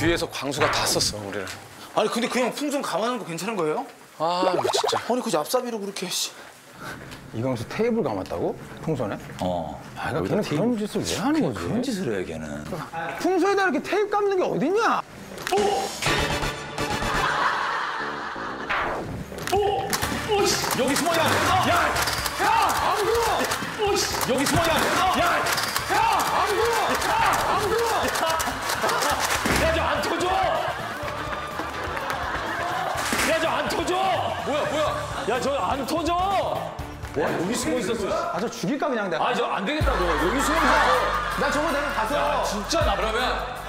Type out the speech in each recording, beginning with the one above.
뒤에서 광수가 다 썼어 우리를. 아니 근데 그냥 풍선 감아놓은 거 괜찮은 거예요? 아 진짜. 아니 그 얍삽이로 그렇게 씨. 이광수 테이블 감았다고? 풍선에? 어. 아, 그러니까 걔는 그런 짓을 왜 하는 거지? 그런 짓을 해, 걔는. 풍선에다 이렇게 테이프 감는 게 어딨냐? 여기 숨어야 돼. 야! 야! 안 들어! 오씨! 여기 숨어야 돼. 야! 야! 안 들어! 와, 여기 숨어 있었어. 아, 저 죽일까, 그냥 내가. 아, 저 안 되겠다, 너. 여기 숨어 있었어. 나 저거 내가 가서 진짜 나 그러면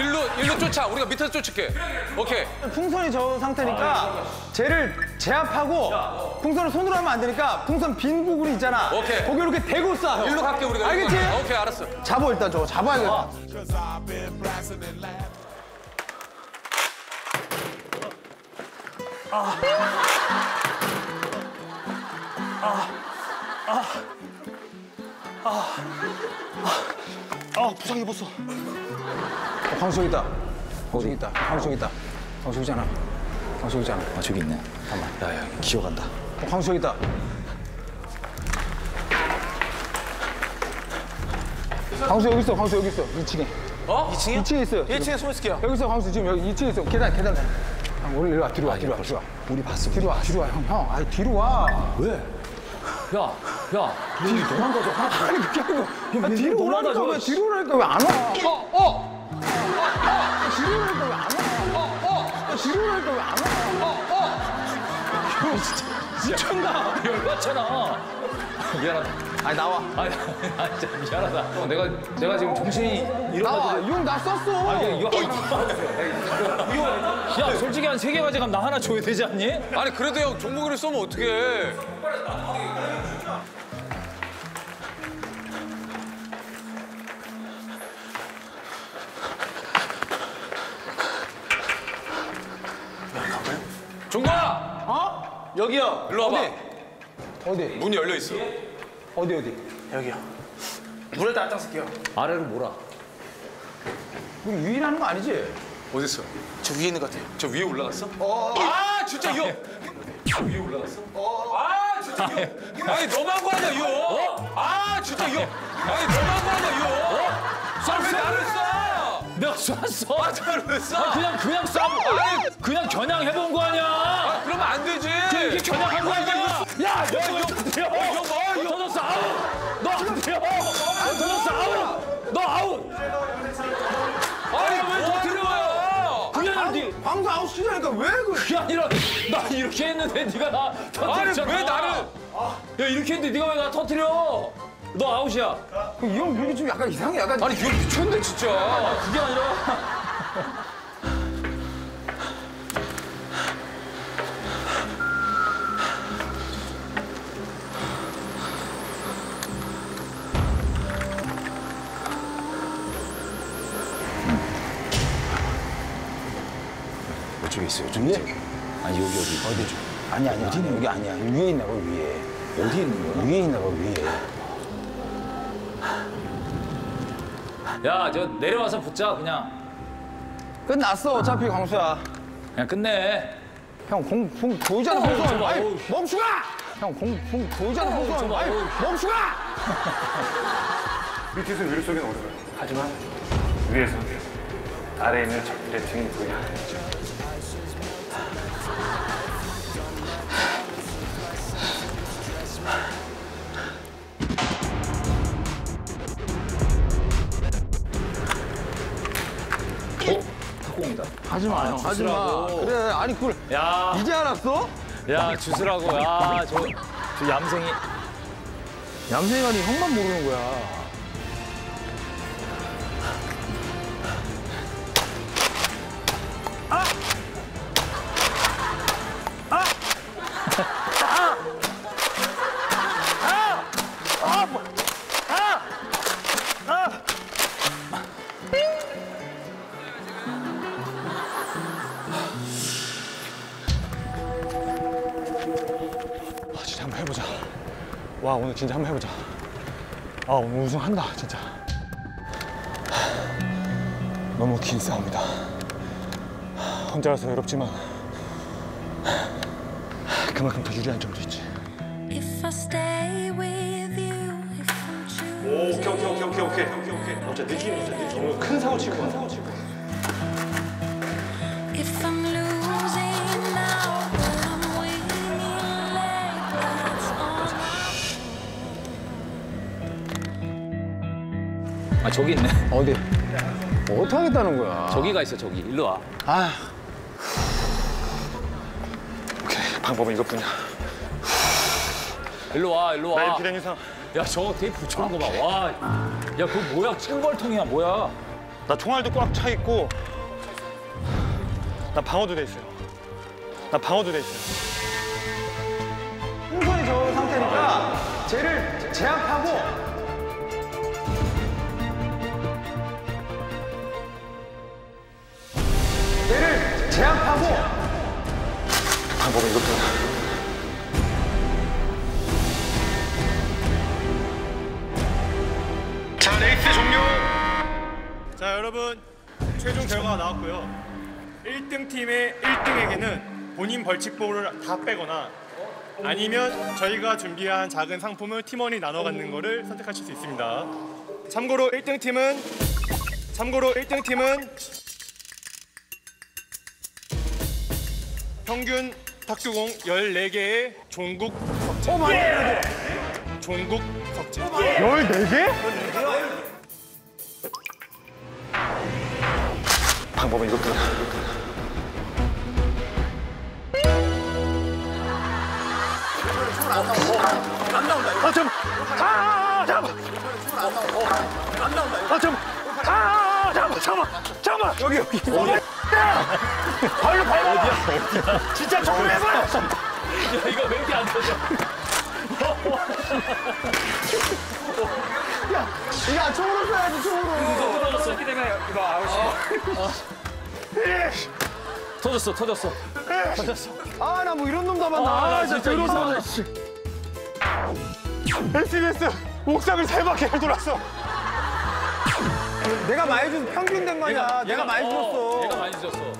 일로 일로 쫓아. 우리가 밑에서 쫓을게. 오케이. 풍선이 저 상태니까 쟤를 제압하고 풍선을 손으로 하면 안 되니까 풍선 빈 부분이 있잖아. 오케이. 거기 이렇게 대고 쏴. 일로 갈게 우리가. 알겠지? 오케이 알았어. 잡아 일단 저거 잡아야겠다. 아 부상 입었어. 어, 광수 여기 있다. 광수 여기 있다. 광수 여기 있다. 광수 여기잖아. 광수 여기잖아. 아, 저기 있네. 잠깐만. 야, 야, 기어간다. 어, 여기 있다. 광수 여기 있어. 광수 여기 있어. 2층에. 어? 2층이요? 2층에 있어요. 1층에 숨어 있을게요. 여기 있어. 광수 지금 여기 2층에 있어. 계단 계단. 아, 우리 이리 와. 뒤로 와. 뒤로 와. 뒤로 와. 우리 봤어. 뒤로 와. 뒤로 와. 형. 형. 아니 뒤로 와. 왜? 야, 야, 여기 도망가자. 아니 그게 아니고. 야, 뒤로 오라니까. 왜 뒤로 오라니까 왜 안 와? 어 어. 아, 뒤로 오라니까 왜 안 와? 어 어. 뒤로 오라니까 왜 안 와? 어 어. 미쳤나? 열받잖아. 미안하다. 아니 나와. 아니, 아니, 진짜 미안하다. 어, 내가, 내가 지금 정신이 나와. 잃어가지고. 이형나 썼어. 이거, 이거, 야, 솔직히 한 세 개 가져가면 나 하나 줘야 되지 않니? 아니 그래도 형 종목이를 쏘면 어떡해? 여기요. 일로 와봐. 어디? 문이 열려 있어. 어디 어디? 여기요. 물에다 앞장 쓸게요. 아래로 몰아. 우리 유인하는 거 아니지? 어디 있어? 저 위에 있는 것 같아요. 저 위에 올라갔어? 아 진짜 이 형. 저 위에 올라갔어? 아 진짜 이 형. 아니 너만 거하냐 이 형. 아 진짜 이 형. 아니 너만 거하냐 이 형. 쏴왜 나를 쏴? 내가 쐈어. 아 나를 왜 쏴? 아, 그냥, 그냥 쏴. 아니, 그냥 겨냥해본 거 아니야. 아 그러면 안 되지. 이게 겨냥한 거 아니야. 야, 너 이거 터뜨려. 이거 봐, 이거. 터졌어, 아웃. 너 터뜨려. 너 터졌어, 아웃. 너 아웃. 아니 왜 터뜨려요? 그게 아니라 니, 광수 아웃 시키니까 왜 그? 그게 아니라 나 이렇게 했는데 네가 나 터뜨렸잖아. 왜 나를? 야 이렇게 했는데 네가 왜 나 터뜨려? 너 아웃이야. 이 형 분위기 좀 약간 이상해. 약간 아니 이거 미쳤네 진짜. 그게 아니라 이쪽에 있어. 이쪽에. 아니 여기 어디 어디죠? 아니 아니 어디 여기 아니야. 위에 있나 봐 위에. 어디 있는 거야? 위에 있나 봐 위에. 야 저 내려와서 붙자 그냥 끝났어 어차피 광수야. 그냥 끝내. 형 공 공 보이잖아 어, 풍선. 저봐, 아이 어우. 멈추가. 형공 공 보이잖아 풍선. 저봐, 아이. 멈추가. 밑에서 위로 쏘기는 어려워요. 하지만 위에서 아래에 있는 적들의 등이 보이는 거죠. 탁공이다. 하지 마요. 하지 마. 주스라고. 그래 아니 그걸 야, 이제 알았어? 야 주스라고. 야 저 저 얌생이. 얌생이가 니 형만 모르는 거야. 와 오늘 진짜 한번 해보자. 아 오늘 우승한다 진짜. 하, 너무 긴 싸움이다. 혼자라서 외롭지만 그만큼 더 유리한 점도 있지. True. 오케이 오케이 오케이 오케이 오케이 오케이 오케이. 진짜 느낌이 진짜 느낌. 너무 큰 사고 치고 큰 사고 치고. 아 저기 있네. 어디? 어떻게 하겠다는 거야? 저기가 있어 저기. 일로 와. 오케이 방법은 이것뿐이야. 일로 와 일로 나 와. 이렇게 된 이상 야 저거 테이프 붙여놓은 거 봐. 와. 야 그거 뭐야? 층벌통이야 뭐야? 나 총알도 꽉 차 있고 나 방어도 돼 있어요. 나 방어도 돼 있어요. 풍선이 저 상태니까 쟤를 제압하고 제압하고 방법은 이것뿐이야. 자 레이스 종료. 자 여러분 최종 결과가 나왔고요 1등 팀의 1등에게는 본인 벌칙복을 다 빼거나 아니면 저희가 준비한 작은 상품을 팀원이 나눠 갖는 거를 선택하실 수 있습니다 참고로 1등 팀은 참고로 1등 팀은 평균 탁구공 14개의 종국 석재 종국 석재 방법은 이것뿐이야. 아 잠. 아 잠. 아 잠. 아 잠. 잠깐. 잠깐. 여기 여기. 발로 밟아. 어디야? 어디야? 진짜 정을 해봐. 야 이거 왜 이렇게 안 터져? 야 총으로 쏴야지 총으로 터졌어 터졌어. 아 나 뭐 이런 놈 잡았나 아, 진짜 이런 SBS 옥상을 세 바퀴 돌았어. 내가 많이 준 평균 된 내가 많이 어, 줬어 얘가 많이 줬어.